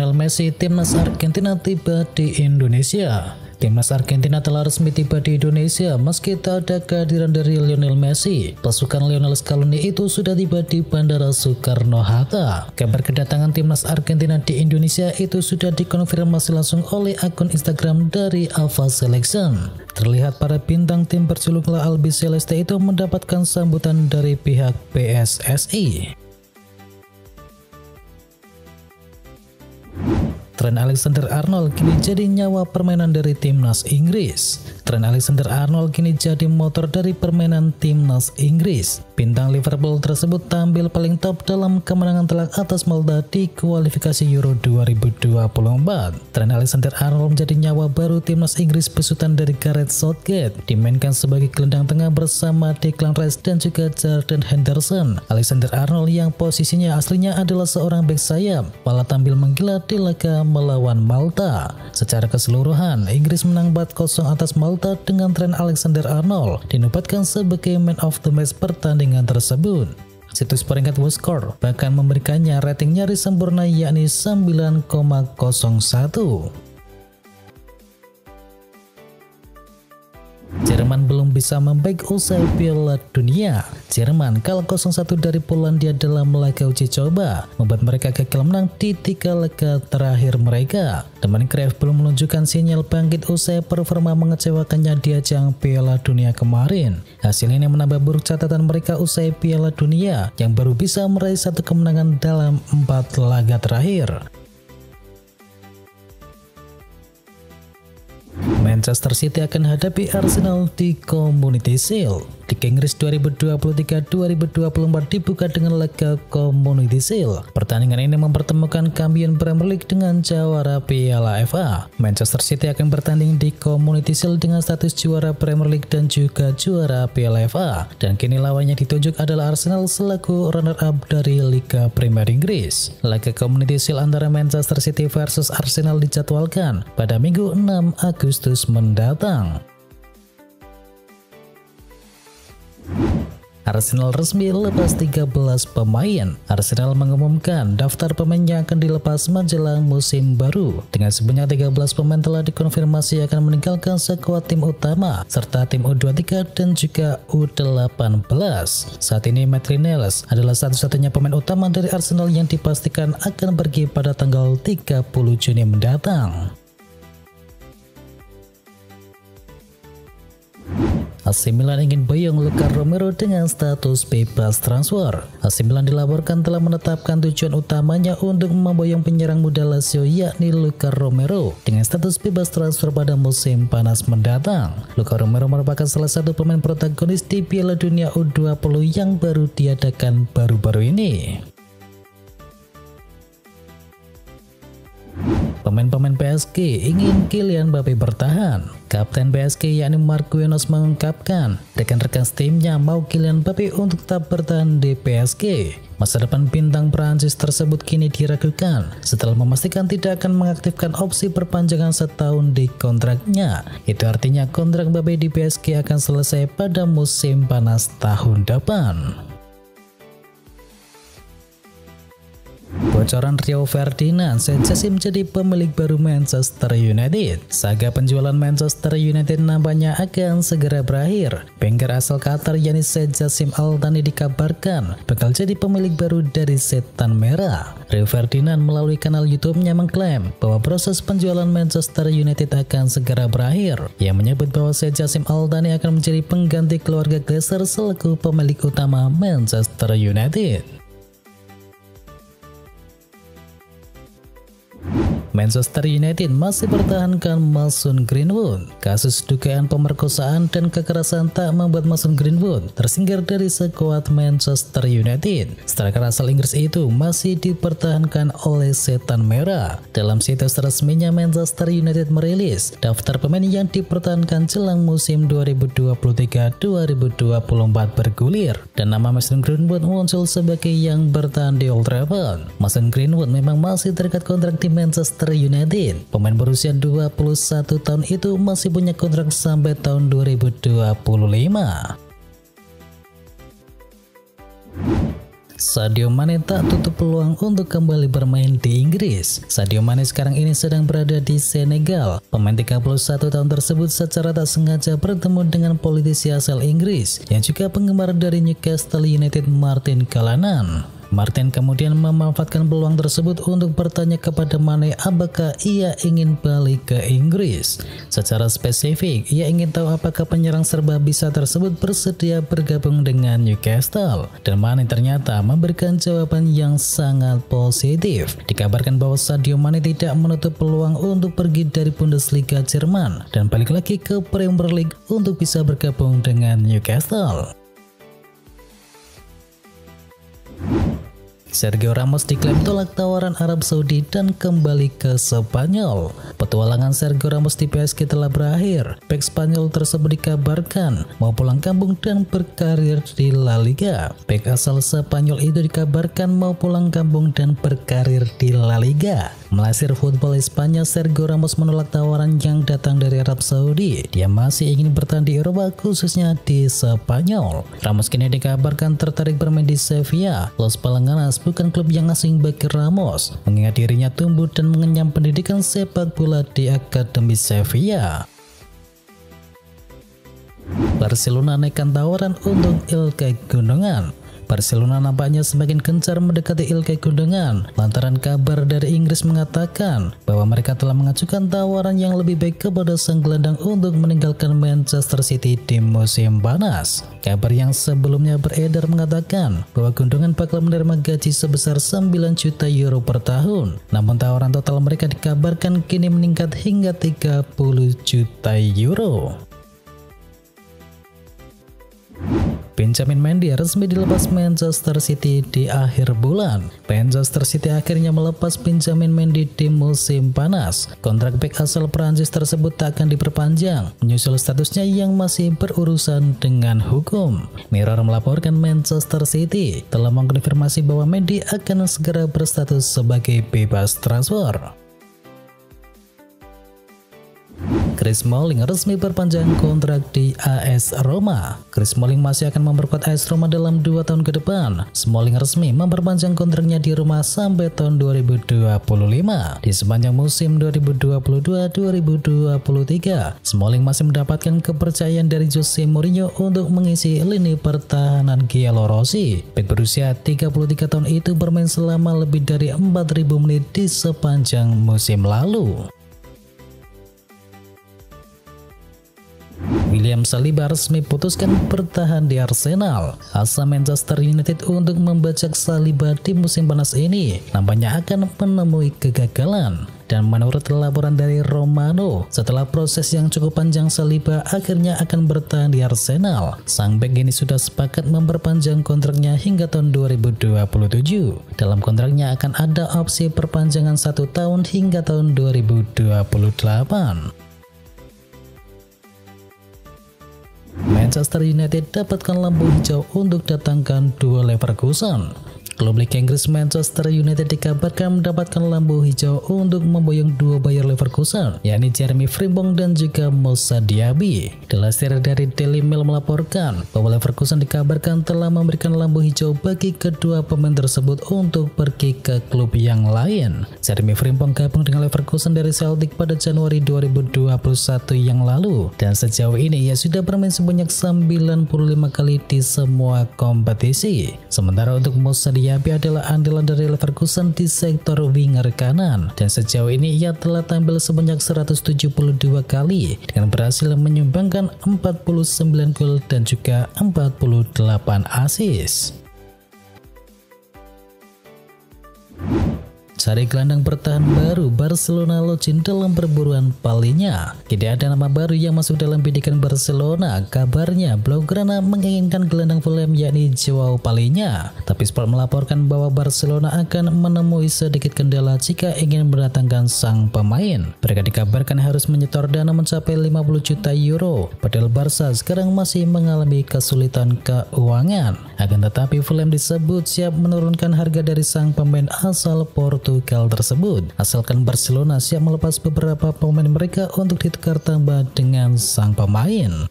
Lionel Messi, timnas Argentina tiba di Indonesia. Timnas Argentina telah resmi tiba di Indonesia meski tak ada kehadiran dari Lionel Messi. Pasukan Lionel Scaloni itu sudah tiba di Bandara Soekarno-Hatta. Kabar kedatangan timnas Argentina di Indonesia itu sudah dikonfirmasi langsung oleh akun Instagram dari Alpha Selection. Terlihat para bintang tim berjuluk La Albi Celeste itu mendapatkan sambutan dari pihak PSSI. Trent Alexander-Arnold kini jadi nyawa permainan dari timnas Inggris. Trent Alexander-Arnold kini jadi motor dari permainan timnas Inggris. Bintang Liverpool tersebut tampil paling top dalam kemenangan telak atas Malta di kualifikasi Euro 2024. Trent Alexander-Arnold menjadi nyawa baru timnas Inggris besutan dari Gareth Southgate. Dimainkan sebagai gelandang tengah bersama Declan Rice dan juga Jordan Henderson. Alexander-Arnold yang posisinya aslinya adalah seorang back sayap, malah tampil menggila di laga melawan Malta. Secara keseluruhan, Inggris menang 4-0 atas Malta dengan Trent Alexander-Arnold dinobatkan sebagai man of the match pertandingan tersebut. Situs peringkat WhoScore bahkan memberikannya rating nyaris sempurna yakni 9,01. Jerman belum bisa membaik usai Piala Dunia. Jerman kalah 0-1 dari Polandia dalam laga uji coba, membuat mereka gagal menang di tiga laga terakhir mereka. Teman Cruyff belum menunjukkan sinyal bangkit usai performa mengecewakannya di ajang Piala Dunia kemarin. Hasil ini menambah buruk catatan mereka usai Piala Dunia yang baru bisa meraih satu kemenangan dalam empat laga terakhir. Manchester City akan hadapi Arsenal di Community Shield. Liga Inggris 2023-2024 dibuka dengan laga Community Shield. Pertandingan ini mempertemukan kampion Premier League dengan jawara Piala FA. Manchester City akan bertanding di Community Shield dengan status juara Premier League dan juga juara Piala FA. Dan kini lawannya ditunjuk adalah Arsenal selaku runner-up dari Liga Premier Inggris. Laga Community Shield antara Manchester City versus Arsenal dijadwalkan pada Minggu 6 Agustus mendatang. Arsenal resmi lepas 13 pemain. Arsenal mengumumkan daftar pemain yang akan dilepas menjelang musim baru. Dengan sebanyak 13 pemain telah dikonfirmasi akan meninggalkan sekuat tim utama, serta tim U23 dan juga U18. Saat ini Matt Rinels adalah satu-satunya pemain utama dari Arsenal yang dipastikan akan pergi pada tanggal 30 Juni mendatang. AC Milan ingin boyong Luka Romero dengan status bebas transfer. AC Milan dilaporkan telah menetapkan tujuan utamanya untuk memboyong penyerang muda Lazio yakni Luka Romero dengan status bebas transfer pada musim panas mendatang. Luka Romero merupakan salah satu pemain protagonis di Piala Dunia U20 yang baru diadakan baru-baru ini. Pemain-pemain PSG ingin Kylian Mbappe bertahan. Kapten PSG yakni Marquinhos mengungkapkan rekan-rekan timnya mau Kylian Mbappe untuk tetap bertahan di PSG. Masa depan bintang Prancis tersebut kini diragukan setelah memastikan tidak akan mengaktifkan opsi perpanjangan setahun di kontraknya. Itu artinya kontrak Mbappe di PSG akan selesai pada musim panas tahun depan. Bocoran Rio Ferdinand sensasi menjadi pemilik baru Manchester United. Saga penjualan Manchester United nampaknya akan segera berakhir. Bengkel asal Qatar yakni Said Jassim Al Thani dikabarkan bakal jadi pemilik baru dari Setan Merah. Rio Ferdinand melalui kanal YouTube-nya mengklaim bahwa proses penjualan Manchester United akan segera berakhir. Yang menyebut bahwa Said Jassim Al Thani akan menjadi pengganti keluarga Glazer selaku pemilik utama Manchester United. Manchester United masih pertahankan Mason Greenwood. Kasus dugaan pemerkosaan dan kekerasan tak membuat Mason Greenwood tersingkir dari sekuat Manchester United. Striker asal Inggris itu masih dipertahankan oleh Setan Merah. Dalam situs resminya Manchester United merilis daftar pemain yang dipertahankan jelang musim 2023-2024 bergulir dan nama Mason Greenwood muncul sebagai yang bertahan di Old Trafford. Mason Greenwood memang masih terikat kontrak di Manchester Manchester United. Pemain berusia 21 tahun itu masih punya kontrak sampai tahun 2025. Sadio Mane tak tutup peluang untuk kembali bermain di Inggris. Sadio Mane sekarang ini sedang berada di Senegal. Pemain 31 tahun tersebut secara tak sengaja bertemu dengan politisi asal Inggris yang juga penggemar dari Newcastle United Martin Callanan. Martin kemudian memanfaatkan peluang tersebut untuk bertanya kepada Mane apakah ia ingin balik ke Inggris. Secara spesifik, ia ingin tahu apakah penyerang serba bisa tersebut bersedia bergabung dengan Newcastle. Dan Mane ternyata memberikan jawaban yang sangat positif. Dikabarkan bahwa Sadio Mane tidak menutup peluang untuk pergi dari Bundesliga Jerman dan balik lagi ke Premier League untuk bisa bergabung dengan Newcastle. Sergio Ramos diklaim tolak tawaran Arab Saudi dan kembali ke Spanyol. Petualangan Sergio Ramos di PSG telah berakhir. Bek Spanyol tersebut dikabarkan mau pulang kampung dan berkarir di La Liga. Bek asal Spanyol itu dikabarkan mau pulang kampung dan berkarir di La Liga. Melansir Football Espanya, Sergio Ramos menolak tawaran yang datang dari Arab Saudi. Dia masih ingin bertahan di Eropa, khususnya di Spanyol. Ramos kini dikabarkan tertarik bermain di Sevilla. Los Palangana bukan klub yang asing bagi Ramos, mengingat dirinya tumbuh dan mengenyam pendidikan sepak bola di Akademi Sevilla. Barcelona naikkan tawaran untuk Ilkay Gunungan. Barcelona nampaknya semakin gencar mendekati Ilkay Gundogan lantaran kabar dari Inggris mengatakan bahwa mereka telah mengajukan tawaran yang lebih baik kepada sang gelandang untuk meninggalkan Manchester City di musim panas. Kabar yang sebelumnya beredar mengatakan bahwa Gundogan bakal menerima gaji sebesar 9 juta euro per tahun. Namun tawaran total mereka dikabarkan kini meningkat hingga 30 juta euro. Benjamin Mendy resmi dilepas Manchester City di akhir bulan. Manchester City akhirnya melepas Benjamin Mendy di musim panas. Kontrak bek asal Prancis tersebut tak akan diperpanjang, menyusul statusnya yang masih berurusan dengan hukum. Mirror melaporkan Manchester City telah mengkonfirmasi bahwa Mendy akan segera berstatus sebagai bebas transfer. Chris Smalling resmi perpanjang kontrak di AS Roma. Chris Smalling masih akan memperkuat AS Roma dalam dua tahun ke depan. Smalling resmi memperpanjang kontraknya di Roma sampai tahun 2025. Di sepanjang musim 2022-2023, Smalling masih mendapatkan kepercayaan dari Jose Mourinho untuk mengisi lini pertahanan Giallorossi. Bek berusia 33 tahun itu bermain selama lebih dari 4.000 menit di sepanjang musim lalu. William Saliba resmi putuskan bertahan di Arsenal. Asa Manchester United untuk membajak Saliba di musim panas ini nampaknya akan menemui kegagalan. Dan menurut laporan dari Romano, setelah proses yang cukup panjang Saliba akhirnya akan bertahan di Arsenal. Sang bek ini sudah sepakat memperpanjang kontraknya hingga tahun 2027. Dalam kontraknya akan ada opsi perpanjangan satu tahun hingga tahun 2028. Manchester United dapatkan lampu hijau untuk datangkan dua Leverkusen. Klub Liga Inggris Manchester United dikabarkan mendapatkan lampu hijau untuk memboyong dua Bayer Leverkusen, yakni Jeremy Frimpong dan juga Moussa Diaby. Dilansir dari Daily Mail melaporkan bahwa Leverkusen dikabarkan telah memberikan lampu hijau bagi kedua pemain tersebut untuk pergi ke klub yang lain. Jeremy Frimpong gabung dengan Leverkusen dari Celtic pada Januari 2021 yang lalu, dan sejauh ini ia sudah bermain sebanyak 95 kali di semua kompetisi. Sementara untuk Moussa Diaby Diaby adalah andalan dari Leverkusen di sektor winger kanan dan sejauh ini ia telah tampil sebanyak 172 kali dengan berhasil menyumbangkan 49 gol dan juga 48 assist. Cari gelandang bertahan baru Barcelona Locin dalam perburuan palinya. Tidak ada nama baru yang masuk dalam bidikan Barcelona. Kabarnya Blaugrana menginginkan gelandang Fulham yakni Joao Palinya. Tapi Sport melaporkan bahwa Barcelona akan menemui sedikit kendala jika ingin mendatangkan sang pemain. Mereka dikabarkan harus menyetor dana mencapai 50 juta euro. Padahal Barca sekarang masih mengalami kesulitan keuangan. Akan tetapi Fulham disebut siap menurunkan harga dari sang pemain asal Porto Portugal tersebut. Asalkan Barcelona siap melepas beberapa pemain mereka untuk ditukar tambah dengan sang pemain.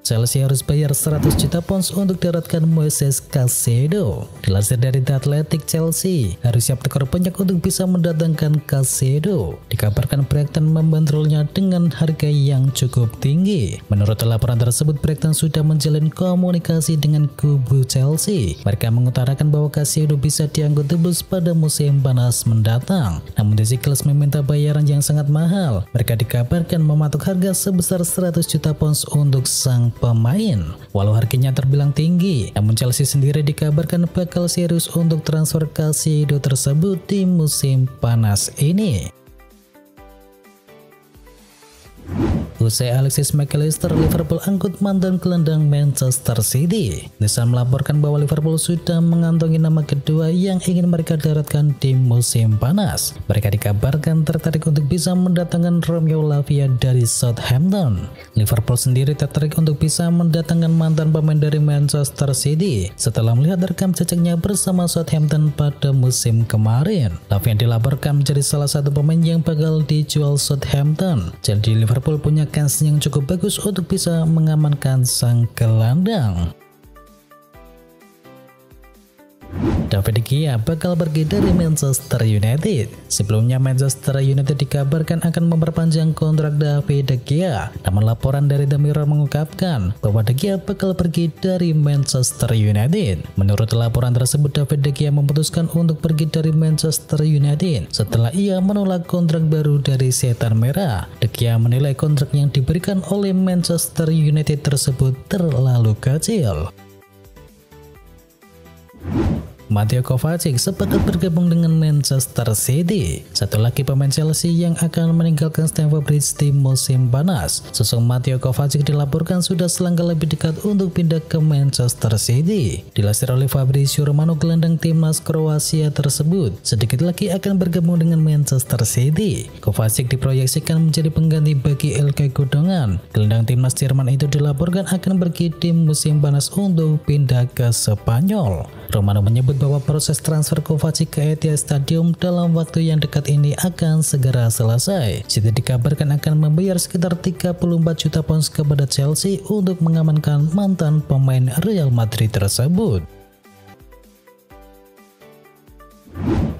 Chelsea harus bayar 100 juta pounds untuk daratkan Moises Caicedo. Dilansir dari The Athletic Chelsea, harus siap tekor banyak untuk bisa mendatangkan Caicedo. Dikabarkan Brighton membandrolnya dengan harga yang cukup tinggi. Menurut laporan tersebut, Brighton sudah menjalin komunikasi dengan kubu Chelsea. Mereka mengutarakan bahwa Caicedo bisa diangkut tebus pada musim panas mendatang. Namun The Seagulls meminta bayaran yang sangat mahal. Mereka dikabarkan mematok harga sebesar 100 juta pounds untuk sang pemain. Walau harganya terbilang tinggi, namun Chelsea sendiri dikabarkan bakal serius untuk transfer Casido tersebut di musim panas ini. Usai Alexis McAllister, Liverpool angkut mantan gelandang Manchester City. Nisa melaporkan bahwa Liverpool sudah mengantongi nama kedua yang ingin mereka daratkan di musim panas. Mereka dikabarkan tertarik untuk bisa mendatangkan Romeo Lavia dari Southampton. Liverpool sendiri tertarik untuk bisa mendatangkan mantan pemain dari Manchester City setelah melihat rekam jejaknya bersama Southampton pada musim kemarin. Lavia dilaporkan menjadi salah satu pemain yang bakal dijual Southampton. Jadi Liverpool punya kans yang cukup bagus untuk bisa mengamankan sang gelandang. David De Gea bakal pergi dari Manchester United. Sebelumnya Manchester United dikabarkan akan memperpanjang kontrak David De Gea. Namun laporan dari The Mirror mengungkapkan bahwa De Gea bakal pergi dari Manchester United. Menurut laporan tersebut David De Gea memutuskan untuk pergi dari Manchester United setelah ia menolak kontrak baru dari Setan Merah. De Gea menilai kontrak yang diberikan oleh Manchester United tersebut terlalu kecil. Mateo Kovacic sepakat bergabung dengan Manchester City. Satu lagi pemain Chelsea yang akan meninggalkan Stamford Bridge di musim panas. Sosok Mateo Kovacic dilaporkan sudah selangkah lebih dekat untuk pindah ke Manchester City. Dilansir oleh Fabrizio Romano, gelandang timnas Kroasia tersebut sedikit lagi akan bergabung dengan Manchester City. Kovacic diproyeksikan menjadi pengganti bagi Elke Gundogan. Gelandang timnas Jerman itu dilaporkan akan pergi di musim panas untuk pindah ke Spanyol. Romano menyebut bahwa proses transfer Kovacic ke Etihad Stadium dalam waktu yang dekat ini akan segera selesai. City dikabarkan akan membayar sekitar 34 juta pounds kepada Chelsea untuk mengamankan mantan pemain Real Madrid tersebut.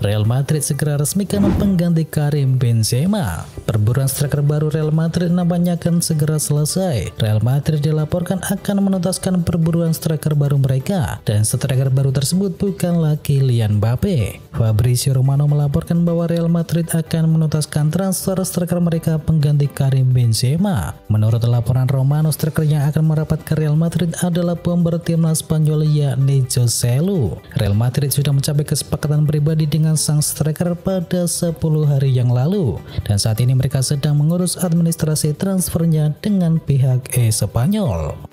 Real Madrid segera resmikan pengganti Karim Benzema. Perburuan striker baru Real Madrid nampaknya akan segera selesai. Real Madrid dilaporkan akan menuntaskan perburuan striker baru mereka dan striker baru tersebut bukanlah Kylian Mbappe. Fabrizio Romano melaporkan bahwa Real Madrid akan menuntaskan transfer striker mereka pengganti Karim Benzema. Menurut laporan Romano, striker yang akan merapat ke Real Madrid adalah pember timnas Spanyol yakni Joselu. Real Madrid sudah mencapai kesepakatan pribadi dengan dengan sang striker pada 10 hari yang lalu dan saat ini mereka sedang mengurus administrasi transfernya dengan pihak E Spanyol.